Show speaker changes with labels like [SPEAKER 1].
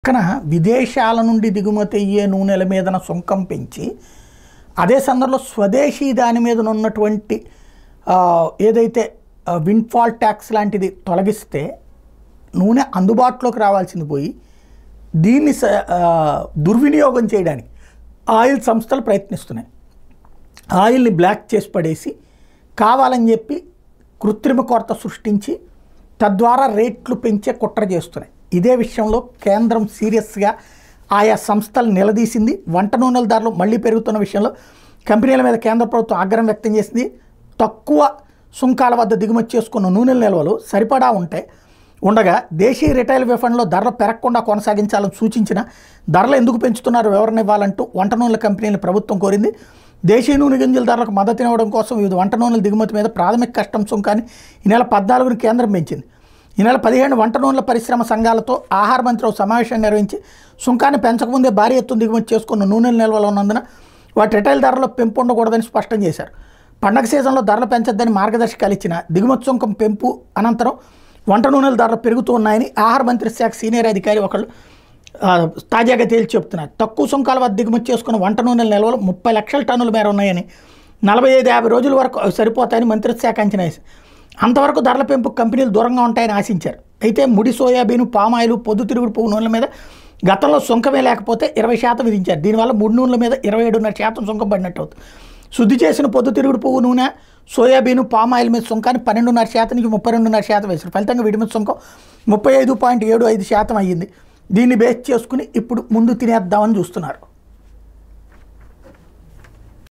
[SPEAKER 1] పక్కన విదేశాల నుండి దిగుమతి అయ్యే నూనెల మీదన సుంకం పెంచి అదే సందర్భంలో స్వదేశీ దాని మీద ఉన్నటువంటి ఏదైతే విన్ఫాల్ ట్యాక్స్ లాంటిది తొలగిస్తే నూనె అందుబాటులోకి రావాల్సింది పోయి దీన్ని స- దుర్వినియోగం చేయడానికి ఆయిల్ సంస్థలు ప్రయత్నిస్తున్నాయి. ఆయిల్ని బ్లాక్ చేసి పడేసి కావాలని చెప్పి కృత్రిమ కొరత సృష్టించి తద్వారా రేట్లు పెంచే కుట్ర చేస్తున్నాయి. ఇదే విషయంలో కేంద్రం సీరియస్గా ఆయా సంస్థలు నిలదీసింది. వంట నూనెల ధరలు మళ్ళీ పెరుగుతున్న విషయంలో కంపెనీల మీద కేంద్ర ప్రభుత్వం ఆగ్రహం వ్యక్తం చేసింది. తక్కువ సుంకాల వద్ద దిగుమతి చేసుకున్న నూనెల నిల్వలు సరిపడా ఉంటే ఉండగా దేశీయ రిటైల్ విఫండ్లో ధరలు పెరగకుండా కొనసాగించాలని సూచించిన ధరలు ఎందుకు పెంచుతున్నారు వివరణ ఇవ్వాలంటూ వంట నూనెల కంపెనీలను ప్రభుత్వం కోరింది. దేశీయ నూనె గింజల ధరలకు మద్దతు ఇవ్వడం కోసం వివిధ వంట నూనెల దిగుమతి మీద ప్రాథమిక కష్టం సుంకాన్ని ఈ నెల పద్నాలుగున కేంద్రం పెంచింది. ఈ నెల పదిహేను వంట నూనెల పరిశ్రమ సంఘాలతో ఆహార మంత్రి ఒక సమావేశం నిర్వహించి సుంకాన్ని పెంచకముందే భారీ ఎత్తున దిగుమతి చేసుకున్న నూనెల నిల్వలు ఉన్నందున వాటి రిటైల్ ధరలో పెంపు ఉండకూడదని స్పష్టం చేశారు. పండగ సీజన్లో ధరలు పెంచొద్దని మార్గదర్శకాలు ఇచ్చిన దిగుమతి సుంకం పెంపు అనంతరం వంట నూనెల ధరలు పెరుగుతూ ఉన్నాయని ఆహార మంత్రి శాఖ సీనియర్ అధికారి ఒకళ్ళు తాజాగా తేల్చి చెప్తున్నారు. తక్కువ సుంకాల వద్ద దిగుమతి చేసుకున్న వంట నూనెల నిల్వలు ముప్పై లక్షల టన్నుల మేర ఉన్నాయని నలభై ఐదు యాభై రోజుల వరకు సరిపోతాయని మంత్రిత్వ శాఖ అంచనా వేసింది. అంతవరకు ధరల పెంపు కంపెనీలు దూరంగా ఉంటాయని ఆశించారు. అయితే ముడి సోయాబీన్ పామాయిలు పొద్దుతిరుగుడు పువ్వు నూనెల మీద గతంలో సుంకమే లేకపోతే ఇరవై శాతం విధించారు. దీనివల్ల ముడి నూనెల మీద ఇరవై ఏడున్నర శాతం సుంకం పడినట్టు అవుతుంది. శుద్ధి చేసిన పొద్దుతిరుగుడు పువ్వు నూనె సోయాబీన్ పామాయిల్ మీద సుంకాన్ని పన్నెండున్నర శాతం నుంచి ముప్పై రెండున్నర శాతం వేశారు. ఫలితంగా వీటి మీద సుంకం ముప్పై ఐదు పాయింట్ ఏడు ఐదు శాతం అయ్యింది. దీన్ని బేస్ చేసుకుని ఇప్పుడు ముందు తినేద్దామని చూస్తున్నారు.